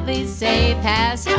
politely say pass